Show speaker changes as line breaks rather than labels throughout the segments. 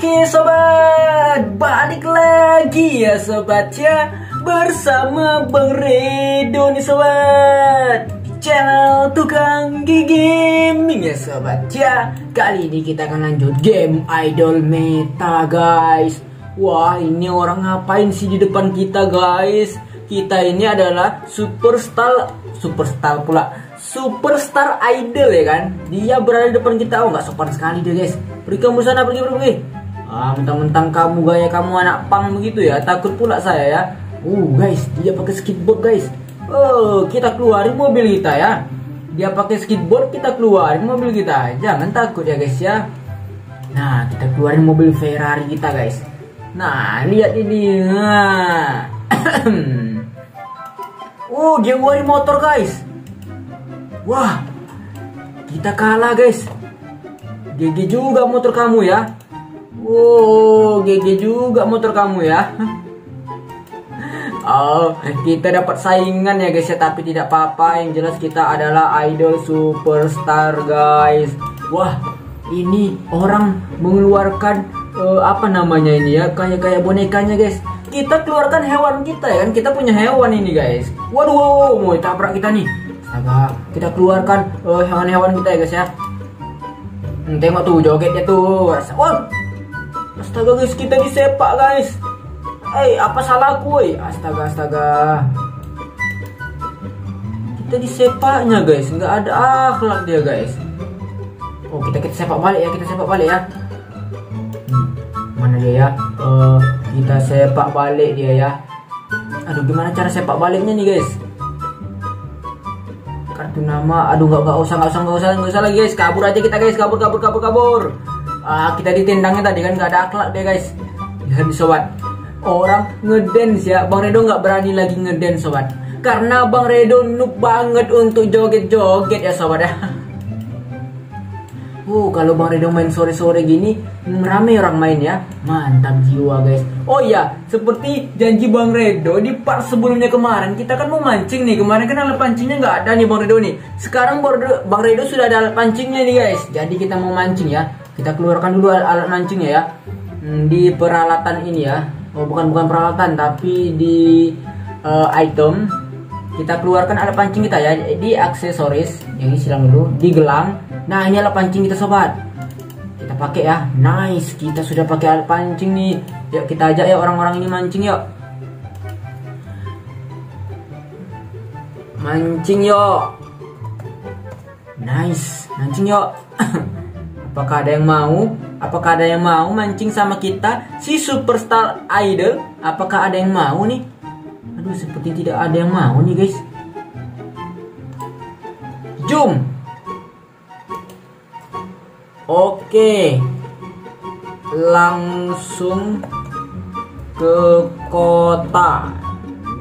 Oke sobat, balik lagi ya sobat ya. Bersama Bang Redo nih sobat. Channel Tukang Gigi Gaming ya sobat ya. Kali ini kita akan lanjut game Idol Meta guys. Wah ini orang ngapain sih di depan kita guys? Kita ini adalah superstar Superstar pula. Superstar idol ya kan? Dia berada di depan kita. Oh nggak sopan sekali dia guys. Pergi kamu sana pergi pergi ah mentang-mentang kamu gaya kamu anak pang begitu ya. Takut pula saya ya. Uh guys dia pakai skateboard guys. Oh kita keluarin mobil kita ya. Dia pakai skateboard kita keluarin mobil kita. Jangan takut ya guys ya. Nah kita keluarin mobil Ferrari kita guys. Nah lihat ini. Nah. Oh dia ngeluarin motor guys. Wah, kita kalah guys. GG juga motor kamu ya. Wow, GG juga motor kamu ya. Oh, kita dapat saingan ya guys ya, tapi tidak apa-apa. Yang jelas kita adalah idol superstar guys. Wah, ini orang mengeluarkan uh, apa namanya ini ya, kayak kayak bonekanya guys. Kita keluarkan hewan kita ya kan, kita punya hewan ini guys. Waduh, mau tabrak kita nih. Astaga, kita keluarkan hewan-hewan uh, kita ya guys ya. Hmm, tengok tuh jogetnya tuh. Oh, astaga guys, kita disepak guys. Eh, hey, apa salahku, woi? Astaga, astaga. Kita disepaknya guys, nggak ada akhlak dia guys. Oh, kita kita sepak balik ya, kita sepak balik ya. Hmm, mana dia ya? Uh, kita sepak balik dia ya. Aduh, gimana cara sepak baliknya nih guys? kartu nama aduh nggak nggak usah nggak usah nggak usah nggak usah lagi guys kabur aja kita guys kabur kabur kabur kabur ah kita ditendangnya tadi kan nggak ada akhlak deh guys dan sobat orang ngedance ya bang Redo nggak berani lagi ngedance sobat karena bang Redo noob banget untuk joget joget ya sobat ya Uh, kalau Bang Redo main sore-sore gini, rame orang main ya. Mantap jiwa, guys. Oh iya, seperti janji Bang Redo di part sebelumnya kemarin, kita kan mau mancing nih. Kemarin kan alat pancingnya nggak ada nih Bang Redo nih. Sekarang Bang Redo sudah ada alat pancingnya nih, guys. Jadi kita mau mancing ya. Kita keluarkan dulu alat mancingnya ya. Hmm, di peralatan ini ya. Oh, bukan bukan peralatan, tapi di uh, item. Kita keluarkan alat pancing kita ya di aksesoris. Yang ini silang dulu di gelang. Nah ini alat pancing kita sobat. Kita pakai ya. Nice kita sudah pakai alat pancing nih. Yuk kita ajak ya orang-orang ini mancing yuk. Mancing yuk. Nice mancing yuk apakah ada yang mau? Apakah ada yang mau mancing sama kita? Si superstar idol apakah ada yang mau nih? Aduh seperti tidak ada yang mau nih guys. Jom Oke. Langsung ke kota.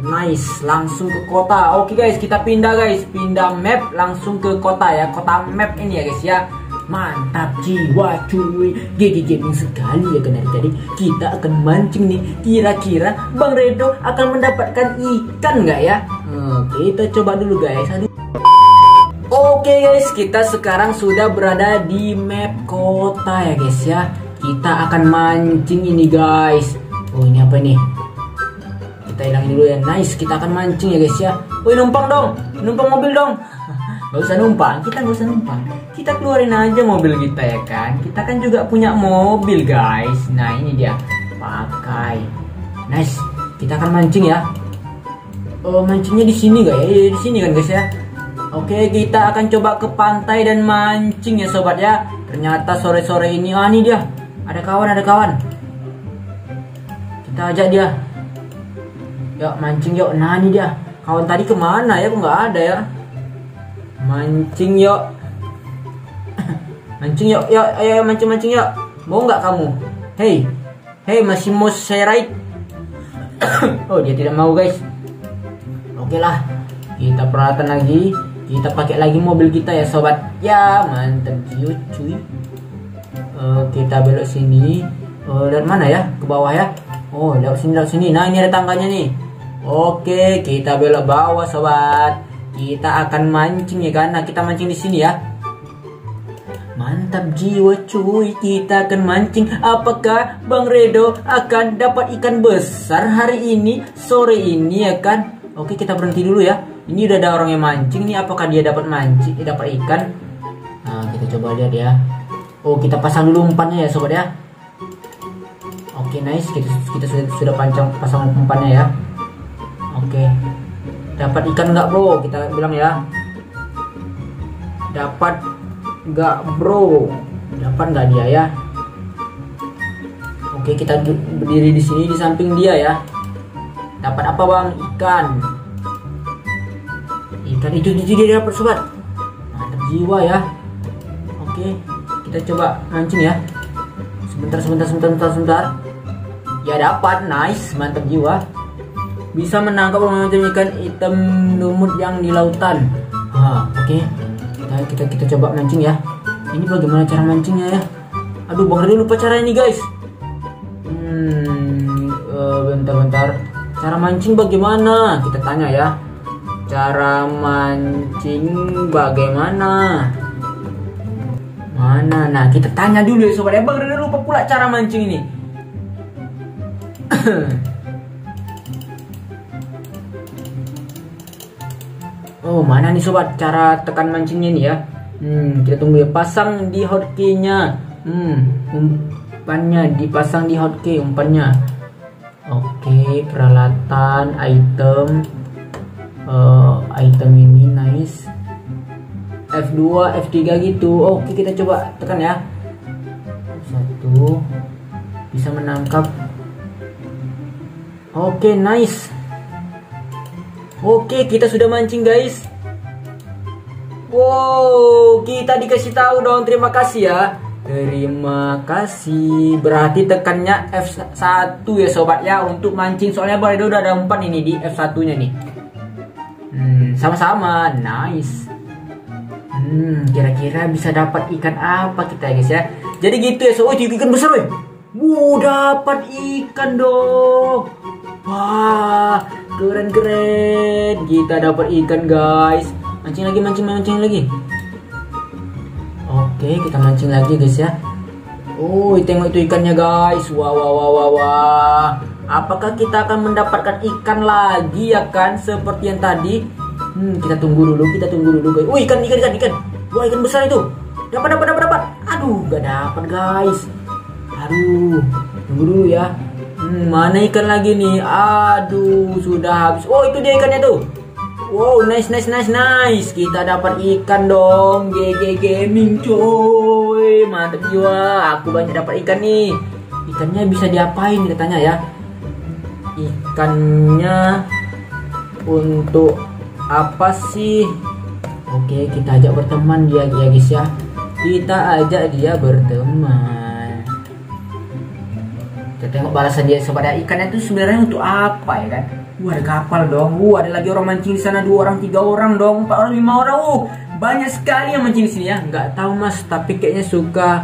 Nice Langsung ke kota. Oke guys kita pindah guys. Pindah map langsung ke kota ya. Kota map ini ya guys ya Mantap jiwa cuy. Gigi gaming sekali ya kan tadi. Kita akan mancing nih. Kira-kira Bang Redo akan mendapatkan ikan nggak ya? Oke kita coba dulu guys. Aduh. Oke guys kita sekarang sudah berada di map kota ya guys ya. Kita akan mancing ini guys. Oh ini apa nih Kita hilangin dulu ya. Nice kita akan mancing ya guys ya. Woi numpang dong. Numpang mobil dong Gak usah numpang, kita gak usah numpang. Kita keluarin aja mobil kita ya kan? Kita kan juga punya mobil guys. Nah ini dia. Pakai. Nice. Kita akan mancing ya. Oh mancingnya di sini gak ya? Di sini kan guys ya. Oke kita akan coba ke pantai dan mancing ya sobat ya. Ternyata sore-sore ini Ah ini dia. Ada kawan ada kawan. Kita ajak dia. Yuk mancing yuk. Nah ini dia. Kawan tadi ke mana ya? Kok nggak ada ya? Mancing yuk. Mancing yuk yuk ayo mancing mancing yuk. Mau nggak kamu? Hey hey masih mau saya ride oh dia tidak mau guys. Oke lah kita peralatan lagi. Kita pakai lagi mobil kita ya sobat. Ya mantap cuy cuy. Uh, kita belok sini. Uh, dari mana ya? Ke bawah ya? Oh lewat sini lewat sini. Nah ini ada tangganya nih. Oke kita belok bawah sobat kita akan mancing ya kan nah kita mancing di sini ya Mantap jiwa cuy, kita akan mancing. Apakah Bang Redo akan dapat ikan besar hari ini, sore ini ya kan? Oke, kita berhenti dulu ya. Ini udah ada orang yang mancing nih, apakah dia dapat mancing, eh, dapat ikan? Nah, kita coba lihat ya. Oh, kita pasang dulu umpannya ya, sobat ya. Oke, nice. Kita kita sudah sudah pancang pasang umpannya ya. Oke. Dapat ikan nggak, Bro? Kita bilang ya. Dapat nggak bro? Dapat nggak dia ya? Oke kita berdiri di sini di samping dia ya. Dapat apa bang? Ikan. Ikan itu itu dia dapat sobat. Mantap jiwa ya. Oke kita coba mancing ya. Sebentar sebentar sebentar sebentar. Ya dapat. Nice. Mantap jiwa bisa menangkap macam ikan hitam lumut yang di lautan. Ah oke. Okay kita kita kita coba mancing ya. Ini bagaimana cara mancingnya ya? Aduh bang Rino lupa cara ini guys. Hmm uh, bentar bentar. Cara mancing bagaimana? Kita tanya ya. Cara mancing bagaimana? Mana? Nah kita tanya dulu ya sobat. Ya bang Rino lupa pula cara mancing ini Oh mana nih sobat cara tekan mancingnya nih ya? Hmm kita tunggu ya. Pasang di hotkeynya. Hmm umpannya dipasang di hotkey umpannya. Oke peralatan item. Uh, Item ini nice. F2 F3 gitu. Oke kita coba tekan ya. Satu. Bisa menangkap. Oke nice Oke, kita sudah mancing, guys. Wow, kita dikasih tahu dong. Terima kasih ya. Terima kasih. Berarti tekannya F1 ya sobat ya untuk mancing. Soalnya Bang udah ada umpan ini di F1-nya nih. Hmm, sama-sama. Nice. Hmm, kira-kira bisa dapat ikan apa kita guys ya. Jadi gitu ya. So, oh, ikan besar, weh. Wow, dapat ikan dong. Wah, keren keren. Kita dapat ikan guys. Mancing lagi, mancing, mancing lagi. Oke, kita mancing lagi guys ya. Oh, tengok itu ikannya guys. Wah, wah, wah, wah, wah. Apakah kita akan mendapatkan ikan lagi ya kan? Seperti yang tadi. Hmm, kita tunggu dulu, kita tunggu dulu guys. Oh, ikan, ikan, ikan, ikan. Wah, ikan besar itu. Dapat, dapat, dapat, dapat. Aduh, gak dapat guys. Aduh, tunggu dulu ya. Hmm, mana ikan lagi nih? Aduh, sudah habis. Oh, itu dia ikannya tuh. Wow, nice, nice, nice, nice. Kita dapat ikan dong. GG Gaming, coy. Mantap jiwa. Aku banyak dapat ikan nih. Ikannya bisa diapain katanya ya? Ikannya untuk apa sih? Oke, kita ajak berteman dia ya guys ya. Kita ajak dia berteman tengok balasan dia kepada ikannya itu sebenarnya untuk apa ya kan? Wah ada kapal dong, wah ada lagi orang mancing di sana. Dua orang, tiga orang dong, empat orang, lima orang, uh banyak sekali yang mancing di sini ya. Nggak tahu mas, tapi kayaknya suka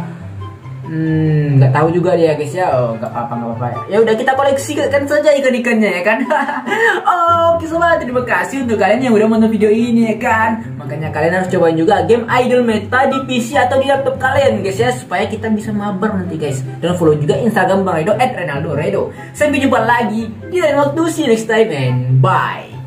Hmm, nggak tahu juga dia guys ya. Oh, nggak apa-apa, nggak apa-apa. Ya udah kita koleksi kan saja ikan-ikannya ya kan. oh, oke sobat, terima kasih untuk kalian yang udah menonton video ini ya kan. Makanya kalian harus cobain juga game Idol Meta di PC atau di laptop kalian guys ya supaya kita bisa mabar nanti guys. Dan follow juga Instagram Bang Redo @renaldo Redo. Sampai jumpa lagi di lain waktu. See you next time and bye.